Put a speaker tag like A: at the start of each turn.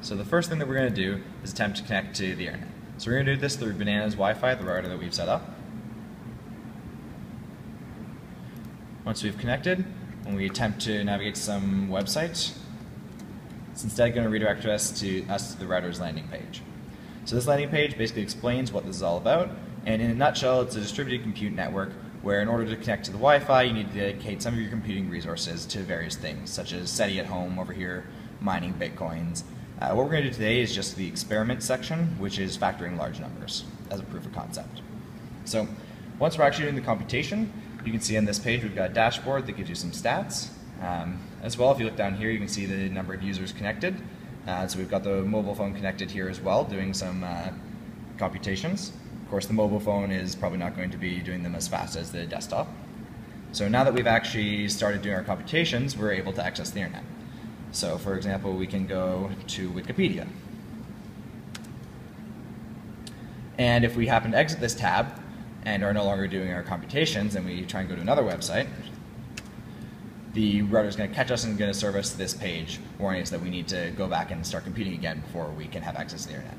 A: So the first thing that we're going to do is attempt to connect to the internet. So we're going to do this through Bananas Wi-Fi, the router that we've set up. Once we've connected, when we attempt to navigate to some website, it's instead going to redirect us to us to the router's landing page. So this landing page basically explains what this is all about, and in a nutshell, it's a distributed compute network where in order to connect to the Wi-Fi, you need to dedicate some of your computing resources to various things, such as SETI at home over here, mining bitcoins. Uh, what we're going to do today is just the experiment section, which is factoring large numbers as a proof of concept. So once we're actually doing the computation, you can see on this page we've got a dashboard that gives you some stats. Um, as well, if you look down here, you can see the number of users connected. Uh, so we've got the mobile phone connected here as well, doing some uh, computations. Of course, the mobile phone is probably not going to be doing them as fast as the desktop. So now that we've actually started doing our computations, we're able to access the internet. So for example, we can go to Wikipedia. And if we happen to exit this tab and are no longer doing our computations and we try and go to another website, the router is going to catch us and going to serve us this page warning us that we need to go back and start computing again before we can have access to the internet.